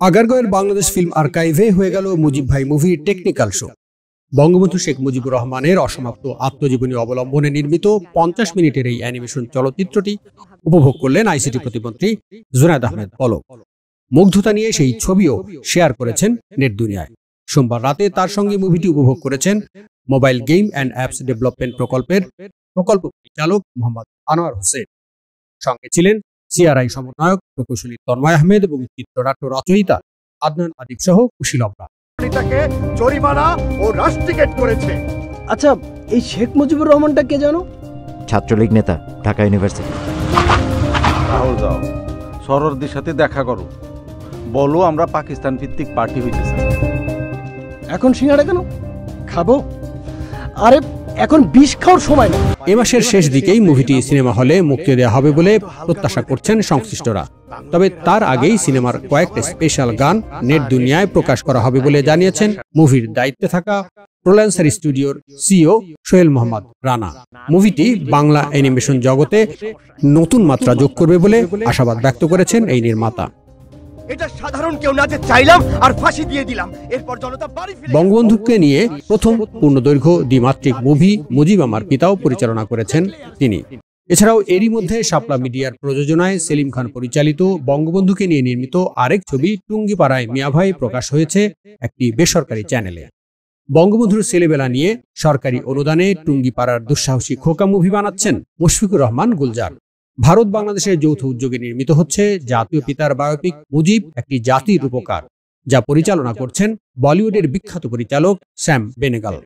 আগারগয়ের Bangladesh film আর্কাইভে হয়ে গেল মুজিব ভাই মুভির টেকনিক্যাল শো। বঙ্গবন্ধু শেখ মুজিবুর রহমানের অসমাপ্ত আত্মজীবনী অবলম্বনে নির্মিত পঞ্চাশ মিনিটের এই অ্যানিমেশন চলচ্চিত্রটি উপভোগ করলেন আইসিটি প্রতিমন্ত্রী জুনায়দ আহমেদ পলক। মুগ্ধতা নিয়ে সেই ছবিও শেয়ার করেছেন নেট দুনিয়ায়। সোমবার রাতে তার সঙ্গে মুভিটি উপভোগ করেছেন mobile game and apps development প্রকল্পের প্রকল্প পরিচালক মোহাম্মদ আনোয়ার হোসেন। সঙ্গে ছিলেন সিআরআই সমন্বয়ক প্রকৌশলী তন্ময় আহমেদ এবং চিত্রনাট্য রচয়িতা আদনান আদিব সহ কোম্পানিটাকে জরিমানা ও রাষ্ট্রিকেট করেছে। আচ্ছা এই শেখ মুজিবুর রহমানটা কে জানো? ছাত্রলীগ নেতা ঢাকা ইউনিভার্সিটি। রাহুল যাও সরোরদের সাথে দেখা করো। বলো আমরা পাকিস্তান ভিত্তিক পার্টি হইতে এখন সিঙ্গাড়া কেন? খাব। আরে এখন বিষ খাওয়ার সময় না। এ মাসের শেষ দিকেই মুভিটি সিনেমা হলে মুক্তি দেওয়া হবে বলে প্রত্যাশা করছেন সংশ্লিষ্টরা। তবে তার আগেই সিনেমার কয়েকটা স্পেশাল গান নেট দুনিয়ায় প্রকাশ করা হবে বলে জানিয়েছেন মুভির দায়িত্বে থাকা প্রোল্যান্সার স্টুডিওর সিও সোহেল মোহাম্মদ রানা। মুভিটি বাংলা অ্যানিমেশন জগতে নতুন মাত্রা যোগ করবে বলে আশাবাদ ব্যক্ত করেছেন এই নির্মাতা। এটা সাধারণ কেউ না যে চাইলাম আর ফাঁসি দিয়ে দিলাম। এরপর জনতা বাড়ি ফিরে বঙ্গবন্ধুকে নিয়ে প্রথম পূর্ণদৈর্ঘ্য দ্বিমাত্রিক মুভি মুজিব আমার পিতাও পরিচালনা করেছেন তিনি। এছাড়াও এরই মধ্যে শাপলা মিডিয়ার প্রযোজনায় সেলিম খান পরিচালিত বঙ্গবন্ধুকে নিয়ে নির্মিত আরেক ছবি টুঙ্গিপাড়ায় মিয়াভাই প্রকাশ হয়েছে একটি বেসরকারি চ্যানেলে। বঙ্গবন্ধুর ছেলেবেলা নিয়ে সরকারি অনুদানে টুঙ্গিপাড়ার দুঃসাহসী খোকা মুভি বানাচ্ছেন মুশফিকুর রহমান গুলজার। ভারত বাংলাদেশের যৌথ উদ্যোগে নির্মিত হচ্ছে জাতীয় পিতার বায়োপিক মুজিব, একটি জাতির উপকার যা পরিচালনা করছেন বলিউডের বিখ্যাত পরিচালক স্যাম বেনেগাল।